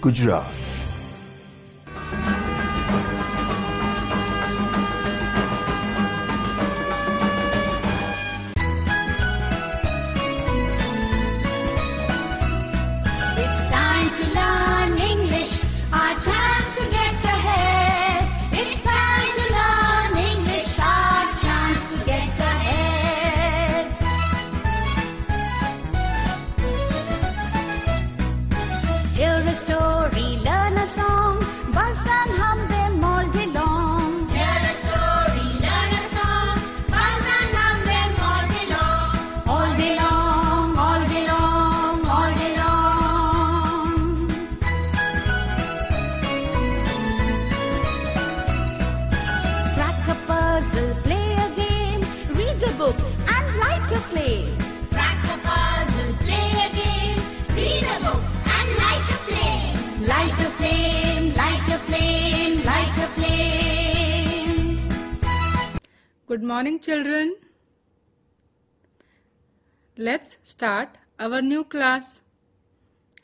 Gujarat. morning children let's start our new class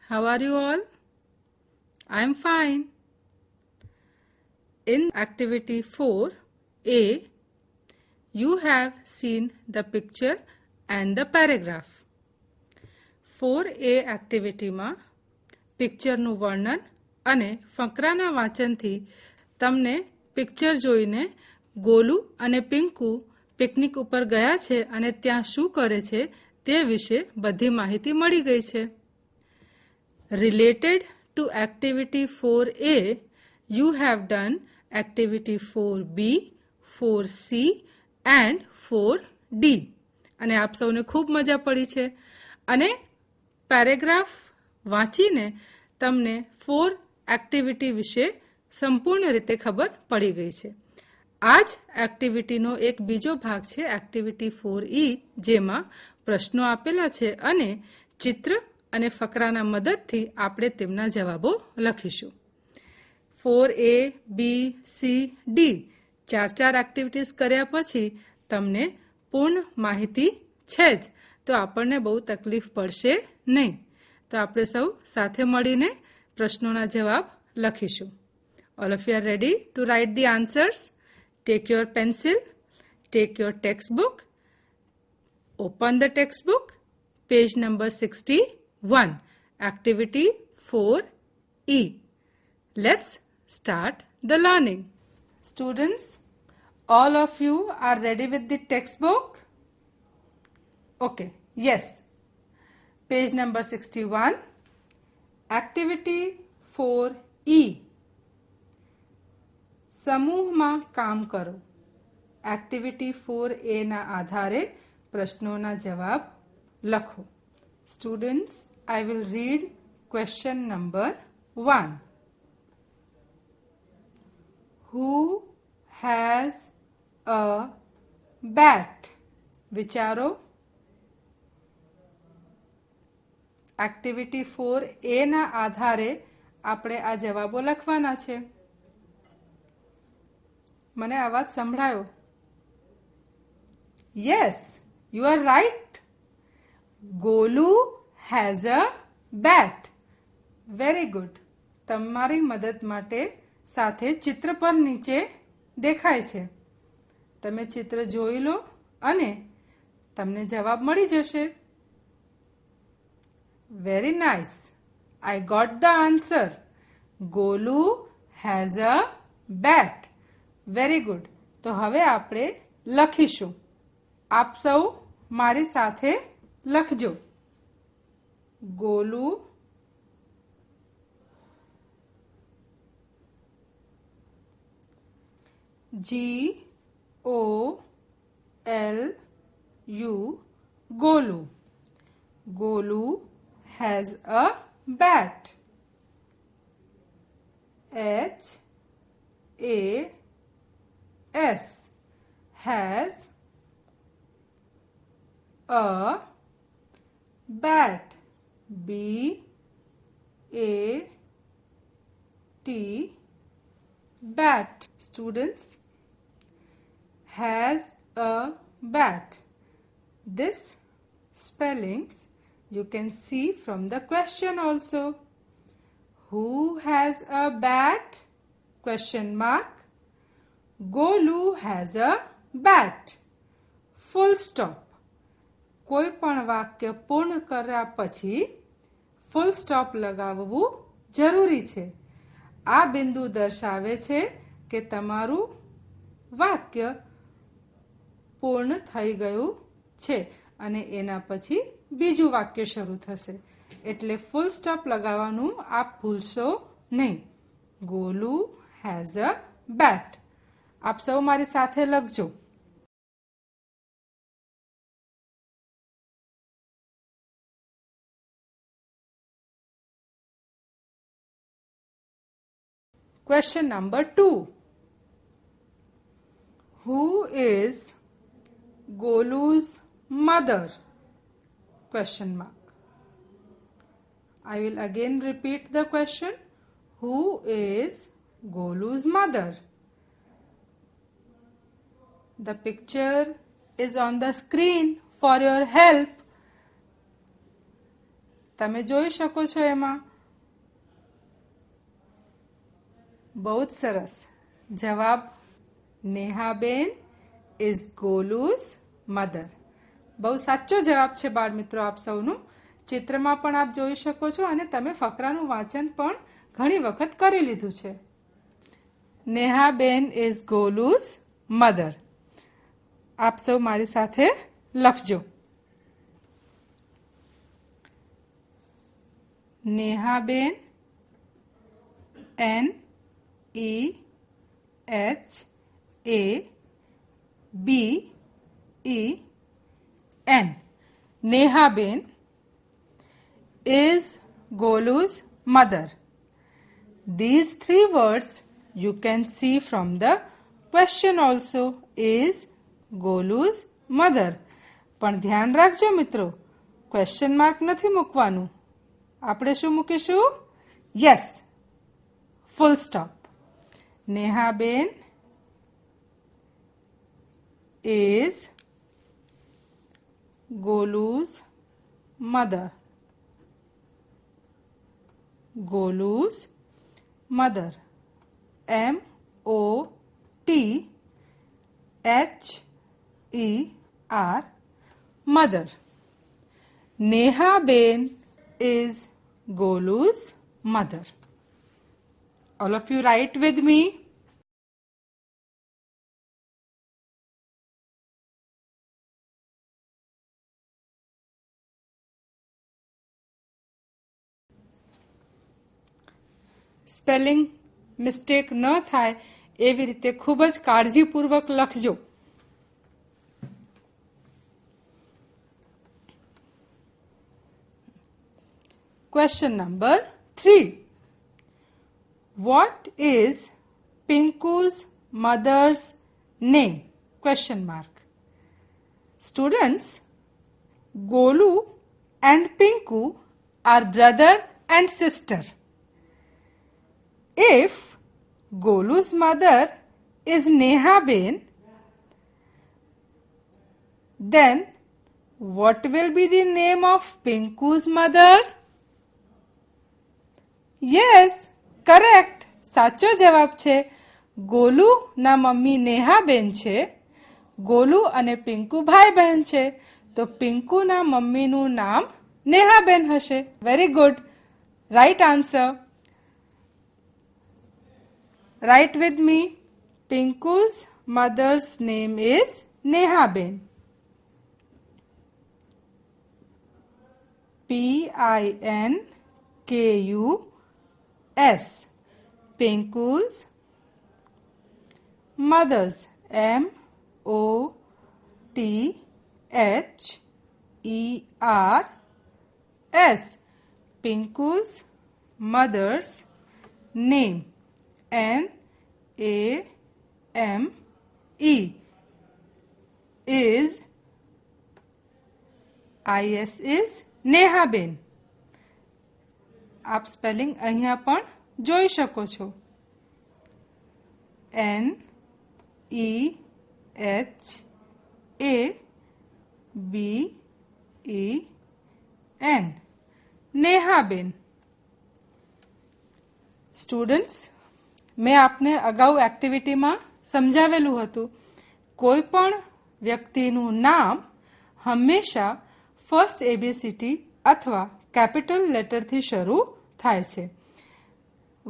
how are you all i am fine in activity 4 a you have seen the picture and the paragraph 4a activity ma picture નું વર્ણન અને ફકરાના વાંચનથી તમને picture જોઈને ગોલુ અને Pinku picnic ઉપર ગયા છે અને ત્યાં શું કરે છે તે વિશે બધી માહિતી મળી ગઈ છે related to activity four A you have done activity four B four C and four D અને આપ સૌને ખૂબ મજા પડી છે અને પેરેગ્રાફ વાંચીને તમને ફોર એક્ટિવિટી વિશે સંપૂર્ણ રીતે ખબર પડી ગઈ છે આ જ એક્ટિવિટીનો એક બીજો ભાગ છે એક્ટિવિટી ફોર ઈ જેમાં પ્રશ્નો આપેલા છે અને ચિત્ર અને ફકરાના મદદથી આપણે તેમના જવાબો લખીશું four A B C D ચાર ચાર એક્ટિવિટીઝ કર્યા પછી તમને પૂર્ણ માહિતી છે જ તો આપણને બહુ તકલીફ પડશે નહીં તો આપણે સૌ સાથે મળીને પ્રશ્નોના જવાબ લખીશું all of you are ready to write the answers Take your pencil, take your textbook, open the textbook, page number 61, activity 4E. Let's start the learning. Students, all of you are ready with the textbook? Okay, yes. Page number 61, activity 4E. સમૂહમાં કામ કરો activity four એના આધારે પ્રશ્નોના જવાબ લખો students I will read question number one who has a bat વિચારો activity four એના આધારે આપણે આ જવાબો લખવાના છે મને અવાજ સંભળાયો yes you are right Golu has a bat very good તમારી મદદ માટે સાથે ચિત્ર પર નીચે દેખાય છે તમે ચિત્ર જોઈ લો અને તમને જવાબ મળી જશે very nice I got the answer Golu has a bat very good तो હવે આપણે લખીશું આપ સૌ મારી સાથે લખજો Golu G O L U Golu Golu has a bat eight A S has a bat B A T bat students has a bat this spellings you can see from the question also who has a bat question mark Golu has a bat full stop કોઈ પણ વાક્ય પૂર્ણ કર્યા પછી full stop લગાવવું જરૂરી છે આ બિંદુ દર્શાવે છે કે તમારું વાક્ય પૂર્ણ થઈ ગયું છે અને એના પછી બીજું વાક્ય શરૂ થશે એટલે ફૂલ સ્ટોપ લગાવવાનું આપ ભૂલશો નહીં ગોલુ હેઝ અ બેટ આપ સૌ મારી સાથે લખજો Question number two Who is Golu's mother? Question mark. I will again repeat the question Who is Golu's mother? The picture is on the screen for your help. તમે જોઈ શકો છો એમાં બહુ જ સરસ જવાબ નેહાબેન ઇઝ ગોલુઝ મધર બહુ સાચો જવાબ છે બાળ મિત્રો આપ સૌનું ચિત્રમાં પણ આપ જોઈ શકો છો અને તમે ફકરાનું વાંચન પણ ઘણી વખત કરી લીધું છે નેહાબેન ઇઝ ગોલુઝ મધર आप सब मेरी साथ लखजो Nehaben N E H A B E N Nehaben is Golu's mother these three words you can see from the question also is Golu's mother પણ ધ્યાન રાખજો મિત્રો ક્વેશ્ચન માર્ક નથી મૂકવાનું આપણે શું મૂકીશું yes full stop Nehaben is Golu's mother Golu's mother M O T H E R mother. Neha Bain is Golu's mother. All of you write with me. Spelling mistake ન થાય એવી રીતે ખૂબ જ કાળજીપૂર્વક લખજો Question number 3. What is Pinku's mother's name? Question mark. Students, Golu and Pinku are brother and sister. If Golu's mother is Neha Bain, then what will be the name of Pinku's mother? Yes correct સાચો જવાબ છે ગોલુ ના mummy નેહાબેન છે ગોલુ અને પિંકુ ભાઈ બહેન છે તો પિંકુના મમ્મીનું નામ નેહાબેન હશે very good right answer right with me Pinku's mother's name is Nehaben P I N K U S. Pinku's Mothers M O T H E R S. Pinku's mother's name N A M E is I S is Neha આપ spelling અહીંયા પણ જોઈ શકો છો N E H A B E N Nehaben students મેં આપને અગાઉ એક્ટિવિટીમાં સમજાવેલું હતું કોઈ પણ વ્યક્તિનું નામ હંમેશા ફર્સ્ટ એબીસીટી અથવા કેપિટલ લેટરથી શરૂ થાય છે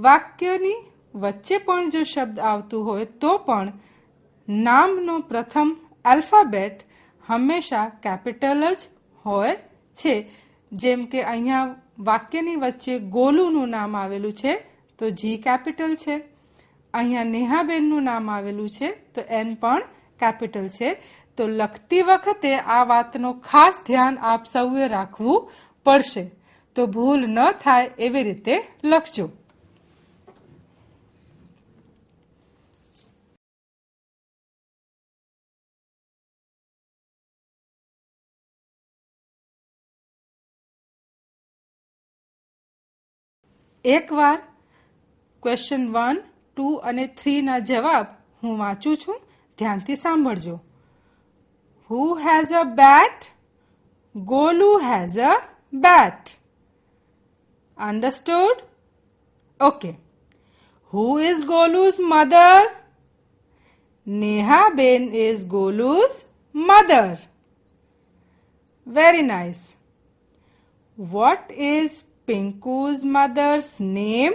વાક્યની વચ્ચે પણ જો શબ્દ આવતું હોય તો પણ નામનો પ્રથમ આલ્ફાબેટ હંમેશા કેપિટલ જ હોય છે જેમ કે અહીંયા વાક્યની વચ્ચે ગોલુનું નામ આવેલું છે તો જી કેપિટલ છે અહીંયા નેહાબેનનું નામ આવેલું છે તો એન પણ કેપિટલ છે તો લખતી વખતે આ વાતનું ખાસ ધ્યાન આપ સૌએ રાખવું પડશે તો ભૂલ ન થાય એવી રીતે લખજો એકવાર ક્વેશ્ચન વન ટુ અને થ્રીના જવાબ હું વાંચું છું ધ્યાનથી સાંભળજો who has a bat Golu has a bat. Understood? Okay. Who is Golu's mother? Neha Ben is Golu's mother. Very nice. What is Pinku's mother's name?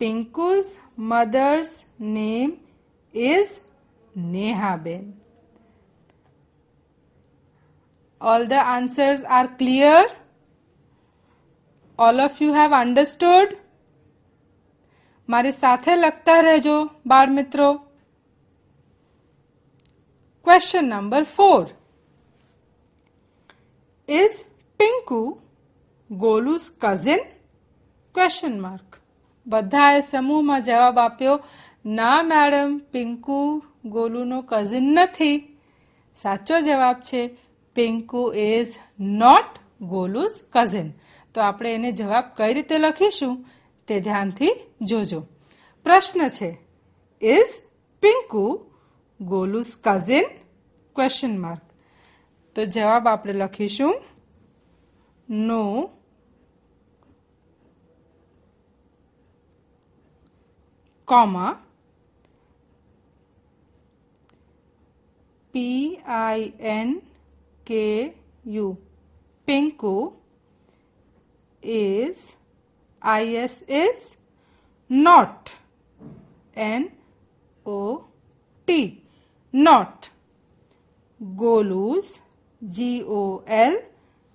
Pinku's mother's name is Neha Ben. all the answers are clear all of you have understood મારી સાથે લખતા રહેજો બાળ મિત્રો question number four is Pinku Golu's cousin question mark બધાએ સમૂહમાં જવાબ આપ્યો ના મેડમ પિંકુ ગોલુનો કઝિન નથી સાચો જવાબ છે Pinku is not Golu's cousin તો આપણે એને જવાબ કઈ રીતે લખીશું તે ધ્યાનથી જોજો પ્રશ્ન છે is Pinku Golu's cousin question mark તો જવાબ આપણે લખીશું no comma P I N K U. Pinku is IS is not N O T not Golus G O L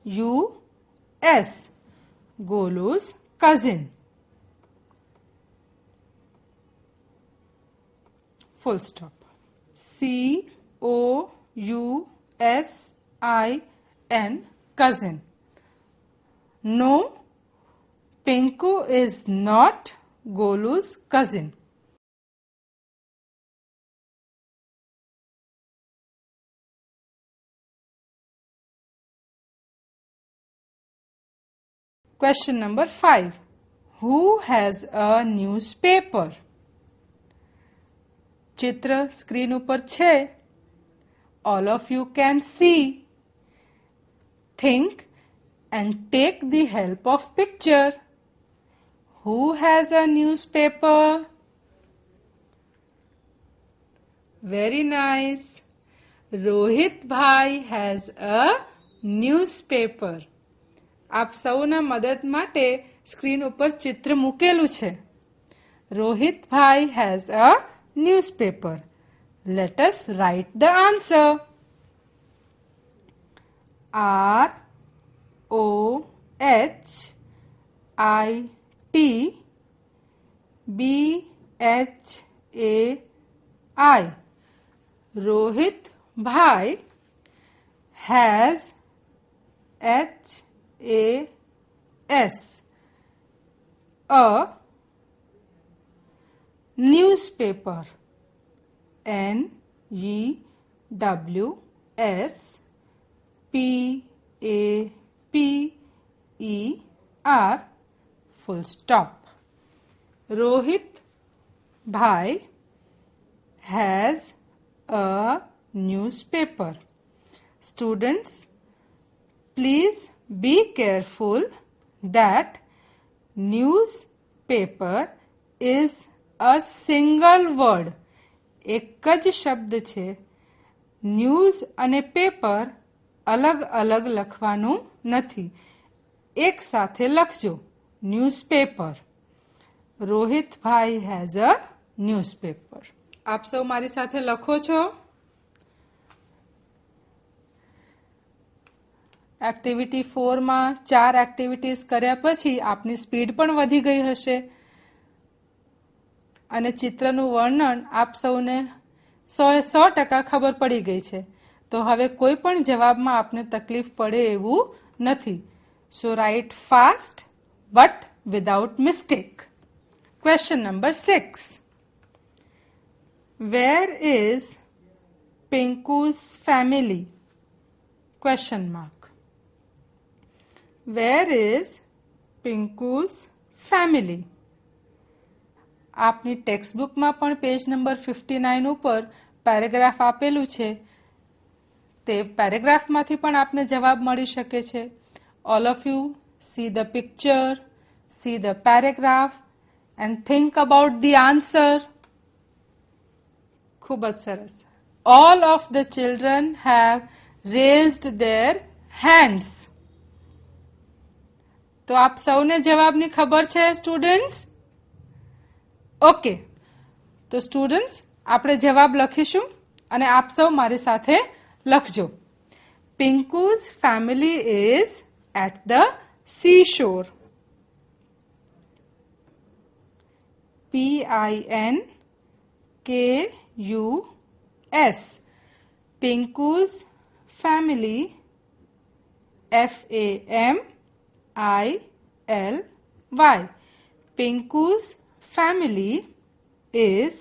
U S Golus cousin full stop C O U S I N cousin. No, Pinku is not Golu's cousin. Question number 5. Who has a newspaper? Chitra, screen ઉપર છે All of you can see think and take the help of picture. Who has a newspaper? Very nice. Rohit Bhai has a newspaper. આપ સૌના મદદ માટે screen ઉપર ચિત્ર મૂકેલું છે Rohitbhai has a newspaper let's write the answer R O H I T B H A I Rohit भाई has H A S a newspaper n e w s P A P E R full stop. Rohit Bhai has a newspaper. Students, please be careful that newspaper is a single word એક જ શબ્દ છે news અને paper અલગ અલગ લખવાનું નથી એક સાથે લખજો newspaper Rohitbhai has a newspaper આપ સૌ મારી સાથે લખો છો એક્ટિવિટી ફોરમાં ચાર એક્ટિવિટીઝ કર્યા પછી આપની સ્પીડ પણ વધી ગઈ હશે અને ચિત્રનું વર્ણન આપ સૌને સો સો ટકા ખબર પડી ગઈ છે તો હવે કોઈ પણ જવાબમાં આપને તકલીફ પડે એવું નથી so write fast but without mistake question number six where is Pinku's family question mark where is Pinku's family આપની ટેક્સ્ટબુકમાં પણ પેજ નંબર ફિફ્ટી નાઇન ઉપર પેરેગ્રાફ આપેલું છે તે પેરેગ્રાફમાંથી પણ આપને જવાબ મળી શકે છે all of you see the picture see the paragraph and think about the answer ખૂબ જ સરસ all of the children have raised their hands તો આપ સૌને જવાબની ખબર છે સ્ટુડન્ટ્સ ઓકે તો સ્ટુડન્ટ્સ આપણે જવાબ લખીશું અને આપ સૌ મારી સાથે Lakjo, Pinku's family is at the seashore P I N K U S Pinku's family F A M I L Y Pinku's family is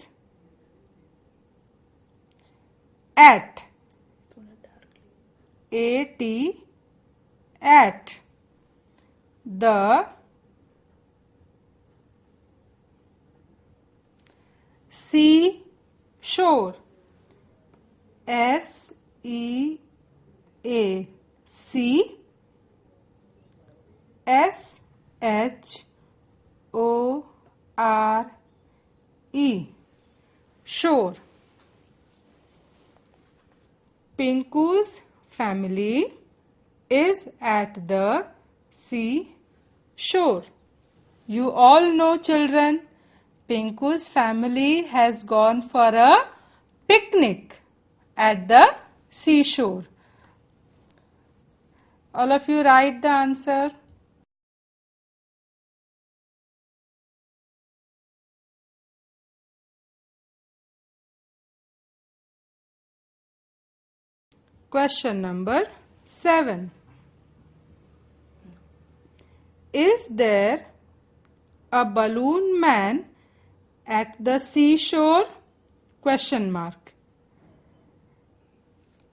at A T at the sea shore S E A C S H O R E shore Pinku's family is at the sea shore. You all know children, Pinku's family has gone for a picnic at the seashore. All of you write the answer. Question number 7. Is there a balloon man at the seashore? Question mark.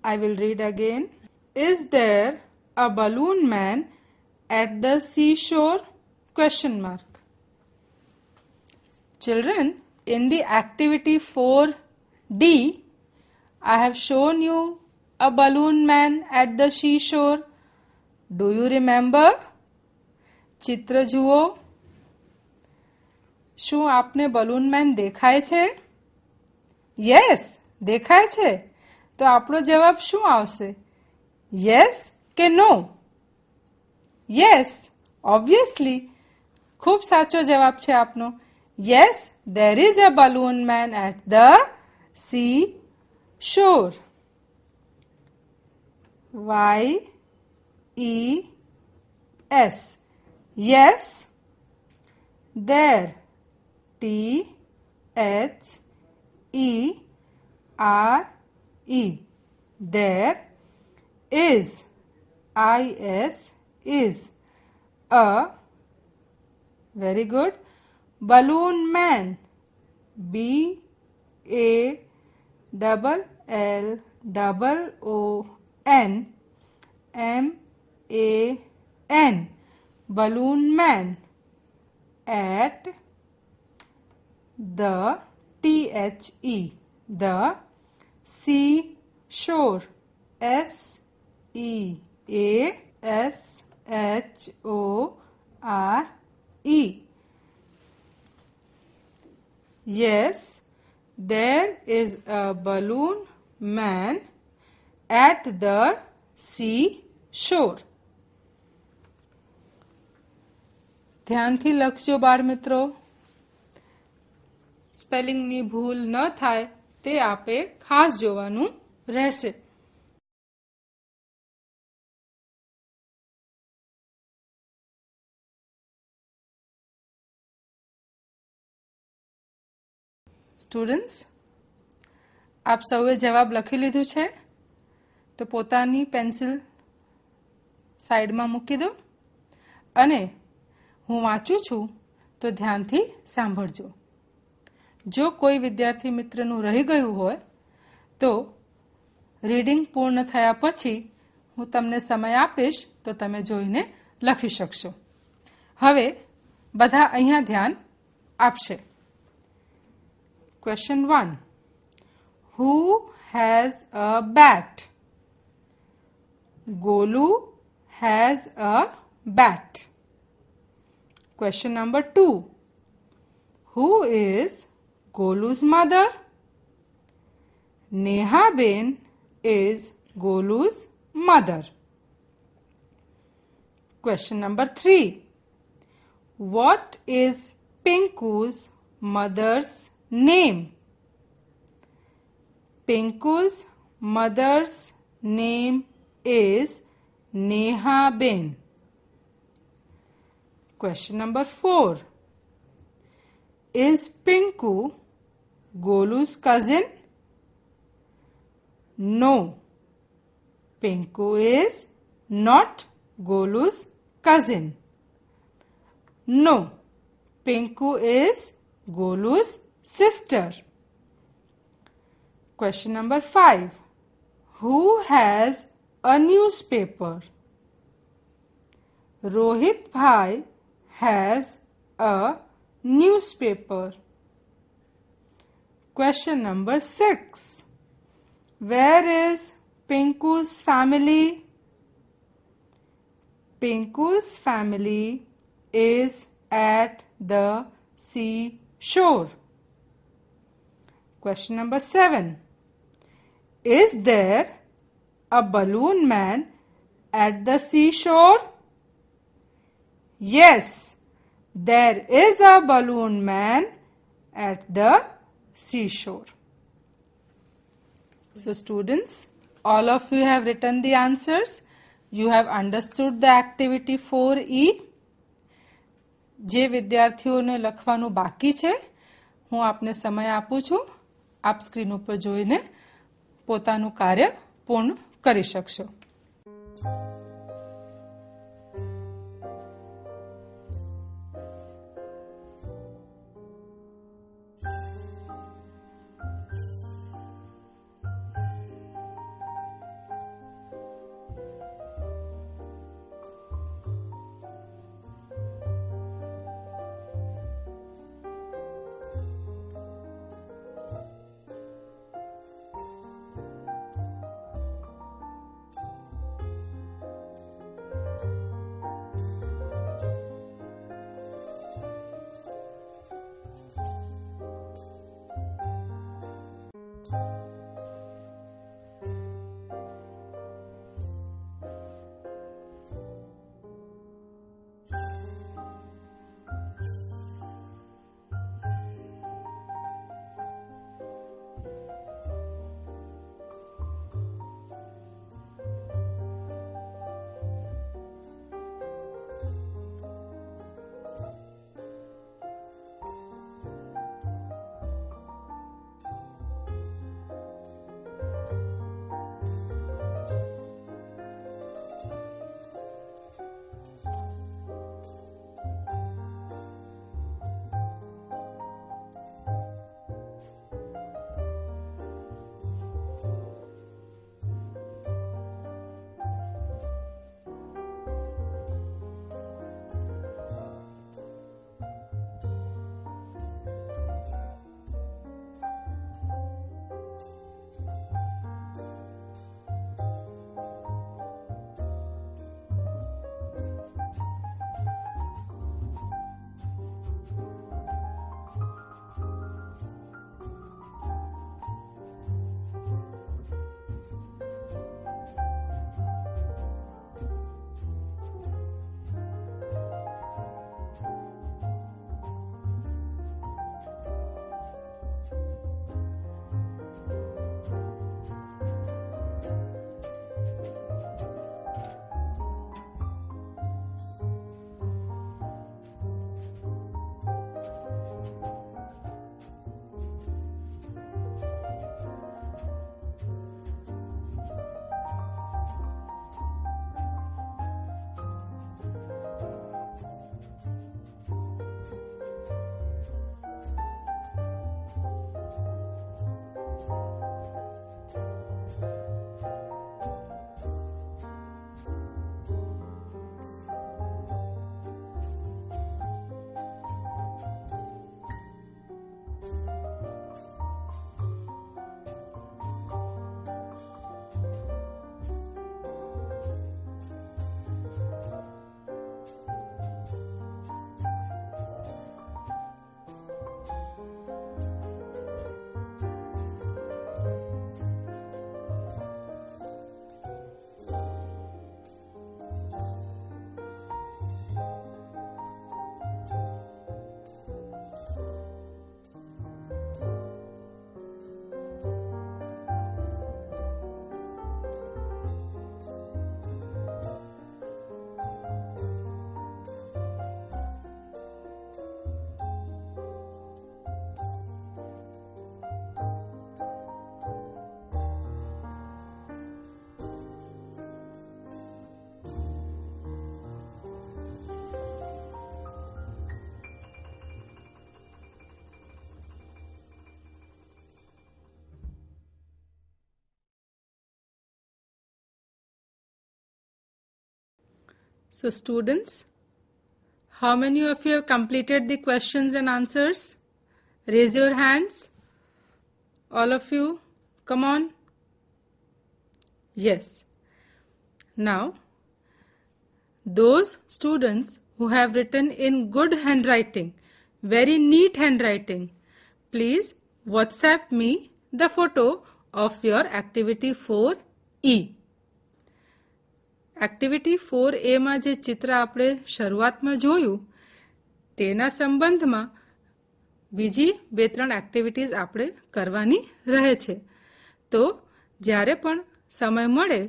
I will read again. Is there a balloon man at the seashore? Question mark. Children, in the activity 4D, I have shown you a balloon man at the seashore. Do you remember? ચિત્ર જુઓ શું આપને balloon man દેખાય છે yes દેખાય છે તો આપણો જવાબ શું આવશે યસ કે નો યસ ઓબ્વિયસલી ખૂબ સાચો જવાબ છે આપનો yes there is a balloon man at the sea shore yes. Yes, there. there. There is. Is. A. Very good. Balloon man. BALLOO N M A N balloon man at the T H E the sea shore S E A S H O R E Yes, there is a balloon man at the sea shore ધ્યાનથી લખજો બાળ મિત્રો સ્પેલિંગની ભૂલ ન થાય તે આપે ખાસ જોવાનું રહેશે સ્ટુડન્ટ્સ આપ સૌએ જવાબ લખી લીધું છે તો પોતાની પેન્સિલ સાઈડમાં મૂકી દો અને હું વાંચું છું તો ધ્યાનથી સાંભળજો જો કોઈ વિદ્યાર્થી મિત્રનું રહી ગયું હોય તો રીડિંગ પૂર્ણ થયા પછી હું તમને સમય આપીશ તો તમે જોઈને લખી શકશો હવે બધા અહીંયા ધ્યાન આપશે question one who has a bat Golu has a bat. Question number 2. Who is Golu's mother? Neha Ben is Golu's mother. Question number 3. What is Pinku's mother's name? Pinku's mother's name is Neha Ben. Question number 4. Is Pinku Golu's cousin? No. Pinku is not Golu's cousin. No. Pinku is Golu's sister. Question number 5. Who has a newspaper. Rohit Bhai has a newspaper. Question number 6. Where is Pinku's family? Pinku's family is at the seashore. Question number 7. Is there a balloon man at the seashore? Yes, there is a balloon man at the seashore. So students, all of you have written the answers. You have understood the activity 4E. જે વિદ્યાર્થીઓને લખવાનું બાકી છે હું આપને સમય આપું છું આપ સ્ક્રીન ઉપર જોઈને પોતાનું કાર્ય પૂર્ણ કરી શકશો So students, how many of you have completed the questions and answers? Raise your hands. All of you, come on. Yes. Now, those students who have written in good handwriting, very neat handwriting, please WhatsApp me the photo of your activity 4E. Activity four એમાં જે ચિત્ર આપણે શરૂઆતમાં જોયું તેના સંબંધમાં બીજી બે ત્રણ એક્ટિવિટીઝ આપણે કરવાની રહે છે તો જ્યારે પણ સમય મળે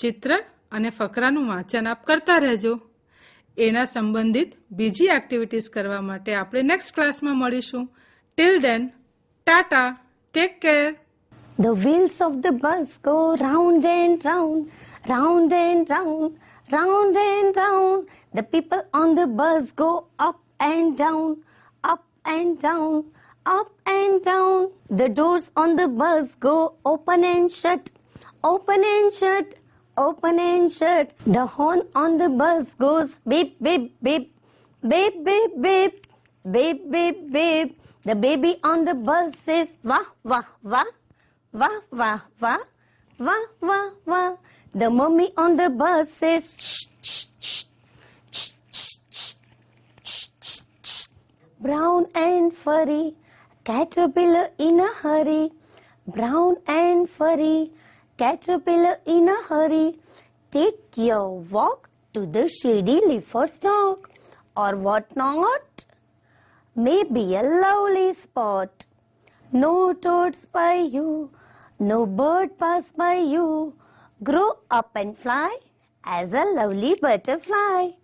ચિત્ર અને ફકરાનું વાંચન આપ કરતા રહેજો એના સંબંધિત બીજી એક્ટિવિટીઝ કરવા માટે આપણે નેક્સ્ટ ક્લાસમાં મળીશું till then tata take care the wheels of the bus go round and round Round and round, round and round, the people on the bus go up and down, up and down, up and down. The doors on the bus go open and shut, open and shut, open and shut. The horn on the bus goes beep, beep, beep, beep, beep, beep, beep, beep, beep. The baby on the bus says wah, wah, wah, wah, wah, wah, wah, wah, wah. The mummy on the bus says, Brown and furry, caterpillar in a hurry. Brown and furry, caterpillar in a hurry. Take your walk to the shady leafer's stalk or what not. Maybe a lovely spot. No toads by you, no bird pass by you grow up and fly as a lovely butterfly.